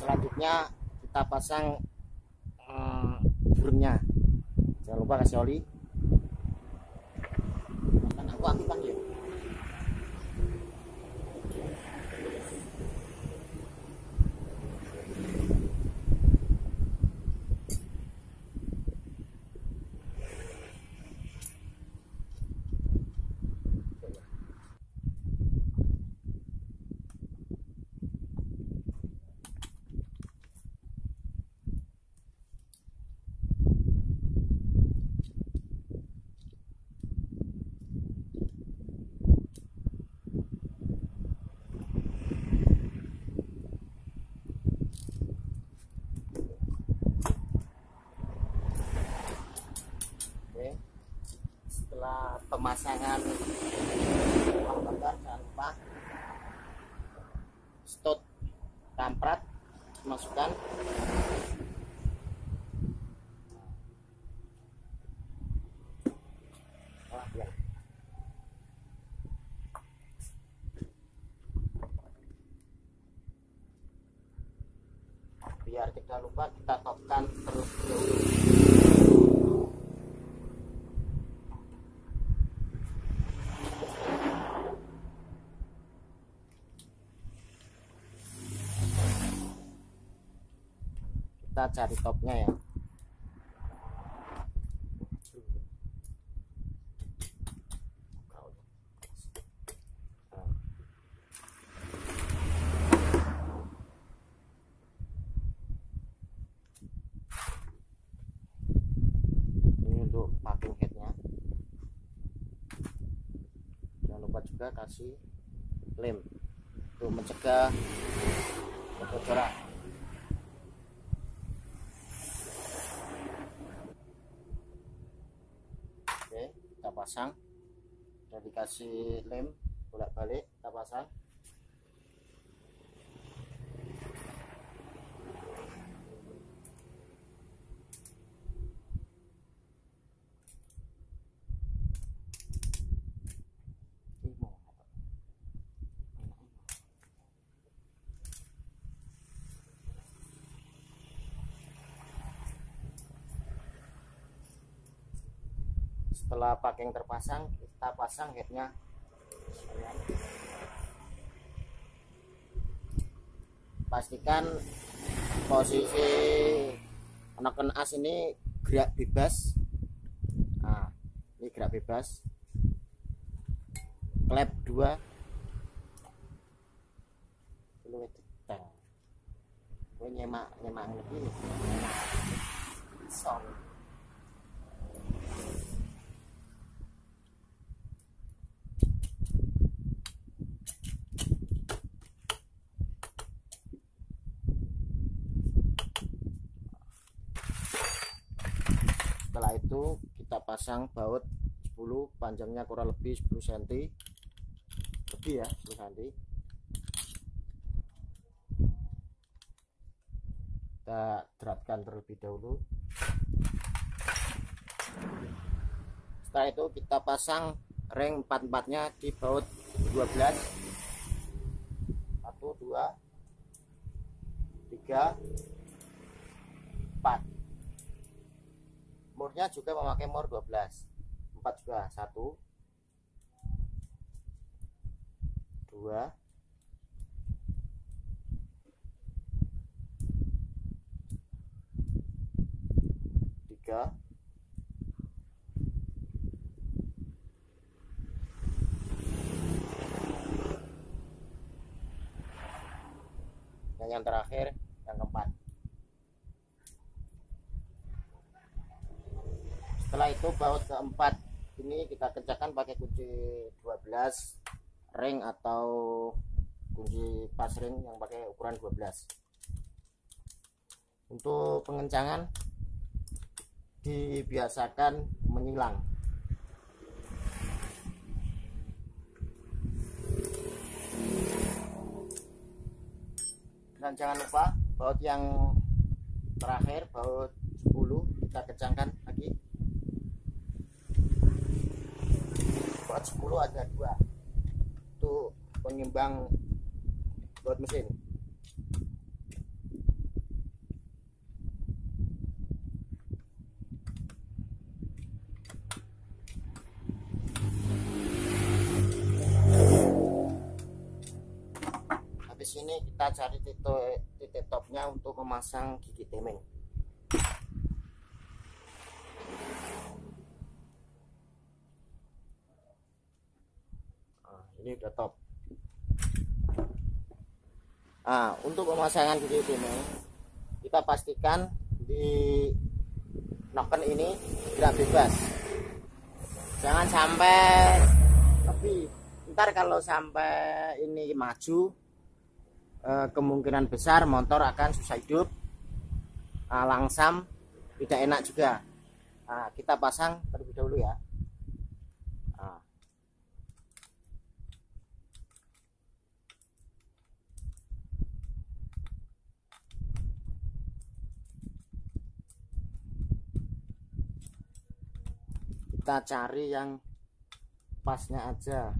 selanjutnya kita pasang eh, burungnya. Jangan lupa kasih oli. Aku aktifkan ya Oke. Setelah pemasangan uang bakar jangan lupa. Stot kamprat masukkan. Ya. biar tidak lupa kita topkan terus dulu cari topnya ya. Juga kasih lem untuk mencegah kebocoran oke kita pasang sudah dikasih lem bolak balik kita pasang setelah packing terpasang kita pasang headnya pastikan posisi penekan as ini gerak bebas. Nah ini gerak bebas. Klep 2 lu detail gue nyemak nyemak lebih song setelah itu kita pasang baut 10 panjangnya kurang lebih 10 cm lebih ya 10 cm kita deratkan terlebih dahulu. Setelah itu kita pasang ring 44 nya di baut 12 1 2 3 4 murnya juga memakai mur 12 4 juga 1 2 3 dan yang terakhir yang keempat setelah itu baut keempat. Ini kita kerjakan pakai kunci 12 ring atau kunci pas ring yang pakai ukuran 12 untuk pengencangan dibiasakan menyilang. Dan jangan lupa baut yang terakhir baut 10 kita kencangkan 10 ada dua. Itu pengimbang buat mesin. Habis ini kita cari titik titik topnya untuk memasang gigi temeng. Udah top nah untuk pemasangan gigi temeng kita pastikan di noken ini tidak bebas. Jangan sampai lebih. Ntar kalau sampai ini maju eh, kemungkinan besar motor akan susah hidup eh, langsam tidak enak juga. Nah, kita pasang terlebih dahulu ya nah. Kita cari yang pasnya aja.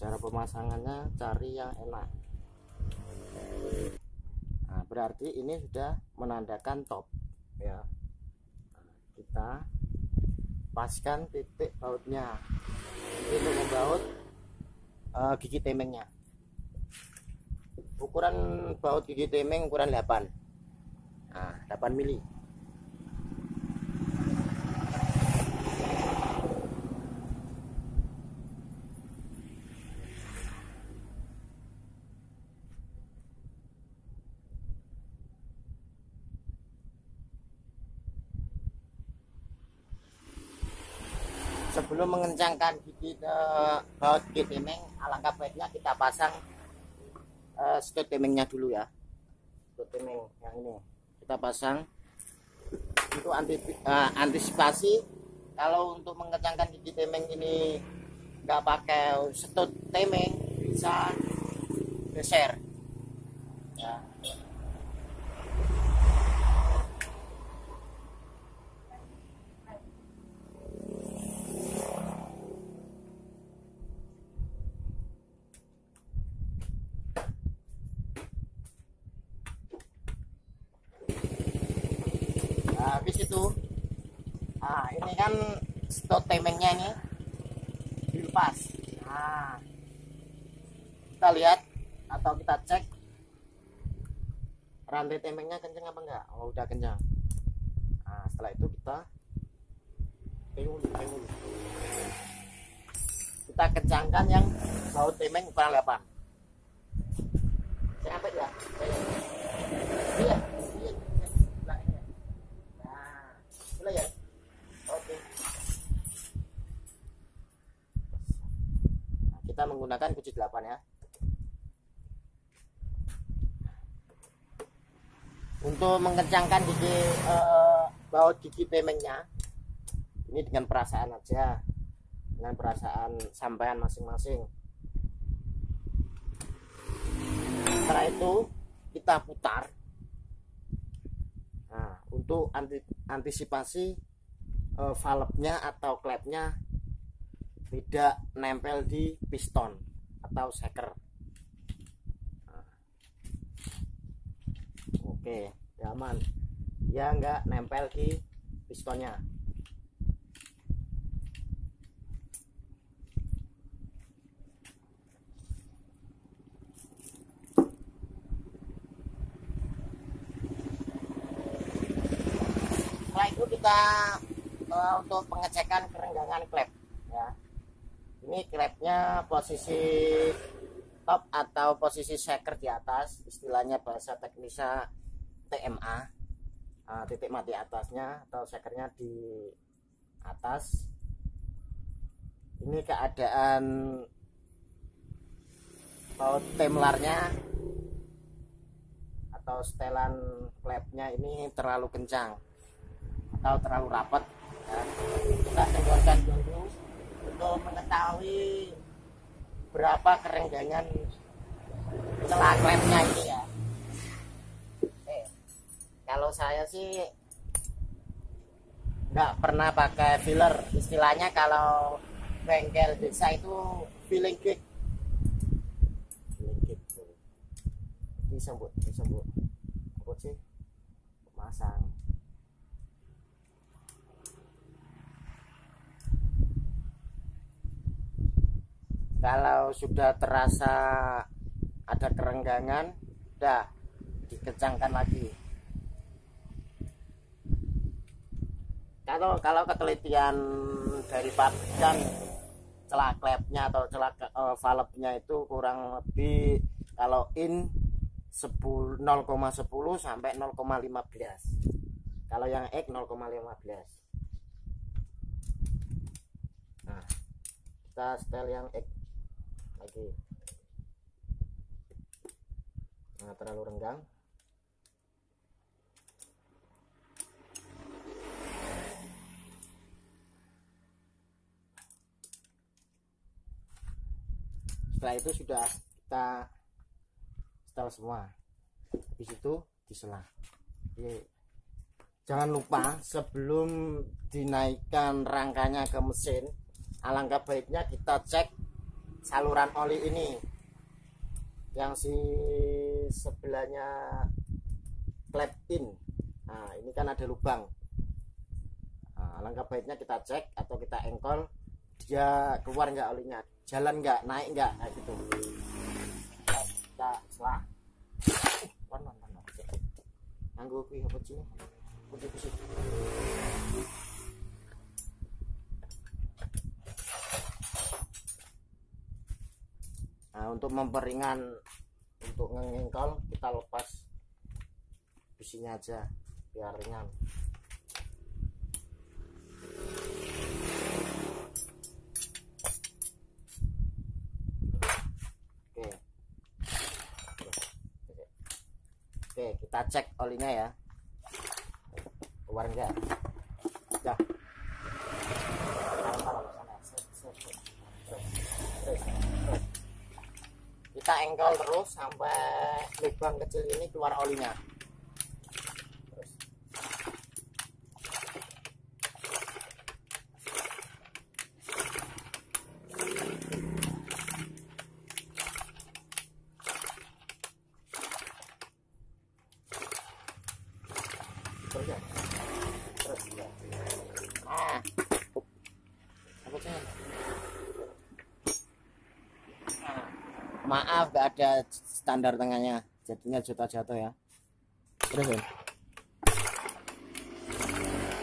Cara pemasangannya cari yang enak. Nah, berarti ini sudah menandakan top ya. Kita paskan titik bautnya. Ini membaut uh, gigi temengnya. Ukuran baut gigi temeng ukuran 8 nah 8 mili sebelum mengencangkan gigi uh, baut gigi alangkah baiknya kita pasang uh, stud temengnya dulu ya. Stud temeng yang ini. Kita pasang. Untuk anti, uh, antisipasi kalau untuk mengencangkan gigi temeng ini nggak pakai stud temeng bisa geser. Ya habis itu nah ini kan stot temengnya ini dilepas. Nah kita lihat atau kita cek rantai temengnya kenceng apa enggak. Oh udah kencang nah setelah itu kita pengun pengun kita kencangkan yang baut temeng ukuran 8 saya apa ya iya ya oke nah, kita menggunakan kunci 8 ya. Untuk mengencangkan gigi eh, baut gigi temengnya ini dengan perasaan aja dengan perasaan sampean masing-masing. Setelah itu kita putar. Nah, untuk antisipasi uh, valve-nya atau klepnya tidak nempel di piston atau seker. Nah. Oke, aman. Ya enggak nempel di pistonnya. setelah itu kita uh, untuk pengecekan kerenggangan klep ya ini klepnya posisi top atau posisi shaker di atas istilahnya bahasa teknisnya TMA uh, titik mati atasnya atau shakernya di atas. Ini keadaan baut temlarnya atau setelan klepnya ini terlalu kencang atau terlalu rapat ya. kita semprotkan dulu untuk mengetahui berapa kerenggangan celah klepnya ini ya. Oke. kalau saya sih nggak pernah pakai filler. Istilahnya kalau bengkel desa itu feeling kick feeling kick bisa bu bisa bu apa sih? Masang kita kalau sudah terasa ada kerenggangan dah dikencangkan lagi. Kalau kalau ketelitian dari pabrikan celah klepnya atau celah uh, valve-nya itu kurang lebih kalau in 0,10 sampai 0,15 kalau yang X 0,15 nah kita setel yang X lagi nah terlalu renggang. Setelah itu sudah kita setel semua. Habis itu disela jangan lupa sebelum dinaikkan rangkanya ke mesin alangkah baiknya kita cek saluran oli ini. Yang si sebelahnya klep in nah ini kan ada lubang. Nah, alangkah baiknya kita cek atau kita engkol. Dia keluar nggak olinya? Jalan nggak? Naik nggak? Nah, gitu. Kita selah apa putih putih untuk memperingan untuk ngengkol kita lepas businya aja biar ringan Oke, kita cek olinya ya. Keluar enggak? Ya. Engkol terus sampai lubang kecil ini keluar olinya. maaf gak ada standar tengahnya. Jadinya jatuh-jatuh ya. Terus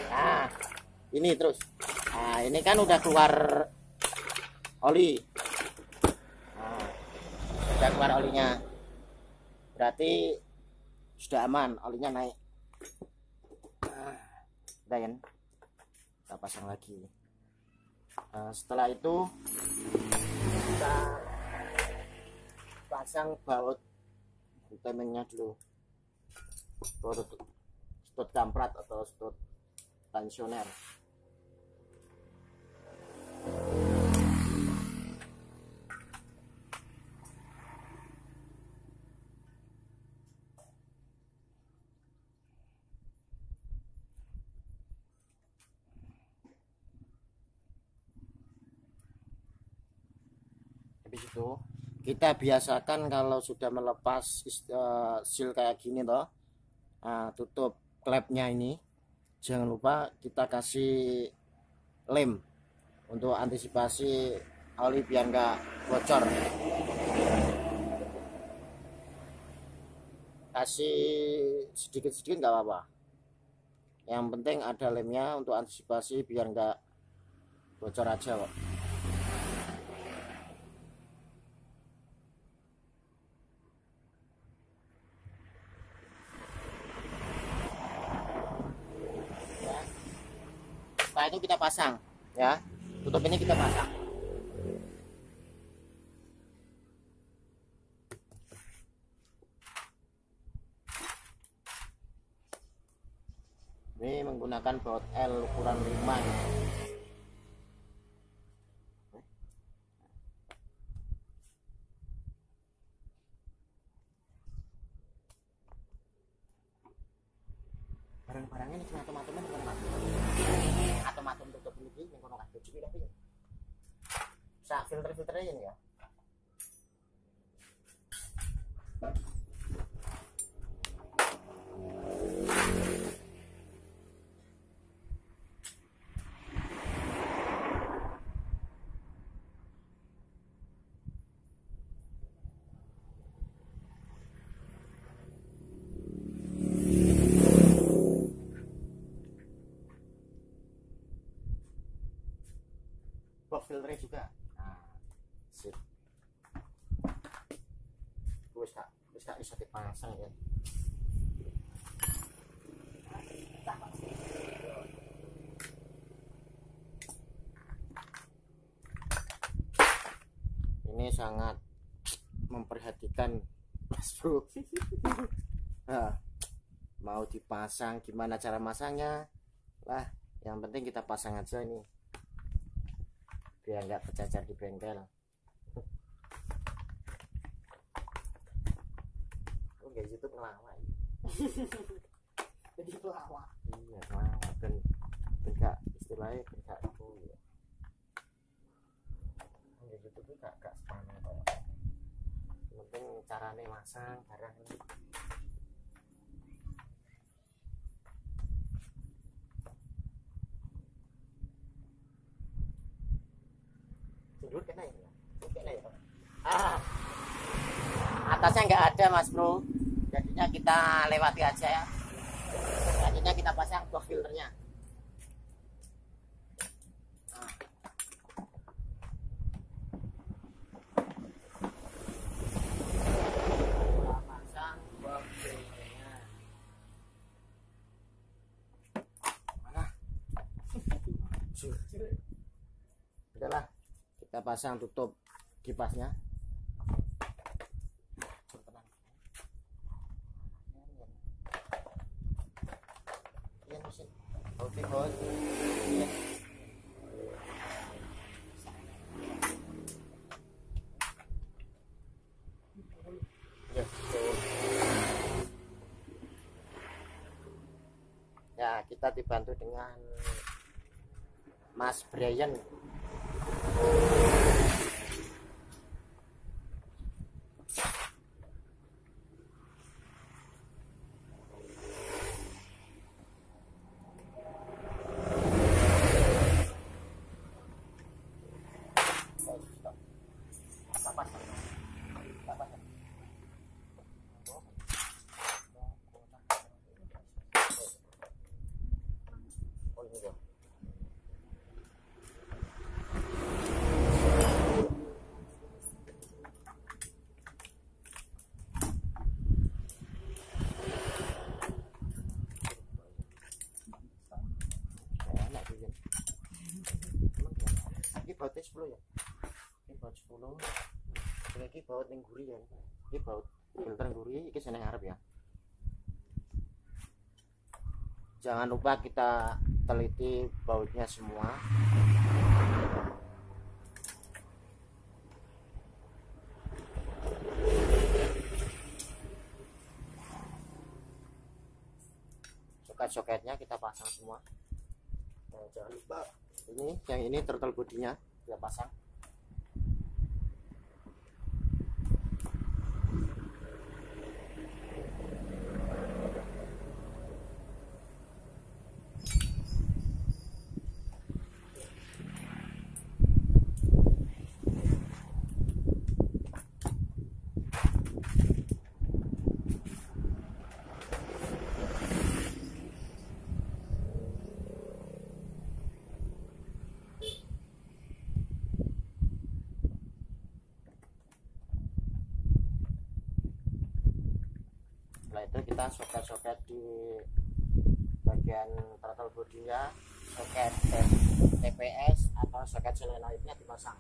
nah ini terus. Nah ini kan udah keluar oli. Nah, udah keluar olinya. Berarti sudah aman olinya naik. Nah, udah ya kita pasang lagi. Nah, setelah itu kita pasang baut. Temengnya dulu baut stut kamprat atau stut tensioner habis itu kita biasakan kalau sudah melepas uh, seal kayak gini toh nah, tutup klepnya ini jangan lupa kita kasih lem untuk antisipasi oli biar nggak bocor. Kasih sedikit-sedikit nggak apa-apa. Yang penting ada lemnya untuk antisipasi biar nggak bocor aja kok setelah itu kita pasang ya. Tutup ini kita pasang. Ini menggunakan baut L ukuran 5 barang-barangnya ini cuma teman-teman bukan atau matum tutup ini yang kono kabeh iki tapi sa filter-filter ini ya wis gak wis gak bisa dipasang ya. Ini sangat memperhatikan mas bro. Nah, mau dipasang gimana cara masangnya? Lah yang penting kita pasang aja ini. Biar nggak kecacar di bengkel guys itu pelawak jadi pelawak iya pelawak dan enggak istilahnya enggak itu ya. Guys itu tuh gak gak sepanjang yang penting caranya masang barang ini. Tidur kena ya? Kena ya? Ah atasnya nggak ada mas bro jadinya kita lewati aja ya. Selanjutnya kita pasang box filternya. Nah. Pasang filternya. Mana? Udahlah kita pasang tutup kipasnya Iya. Ya. Ya, kita dibantu dengan Mas Brian. Emang enak. Ini bautnya 10 ya? Ini baut 10. Ini baut ning guri ya. Ini baut filter guri iki seneng arep ya. Jangan lupa kita teliti bautnya semua. Soket-soketnya kita pasang semua. Nah, jangan lupa. Ini yang ini turtle bodinya kita pasang setelah itu kita soket-soket di bagian throttle bodinya soket TPS atau soket solenoidnya dipasang